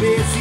space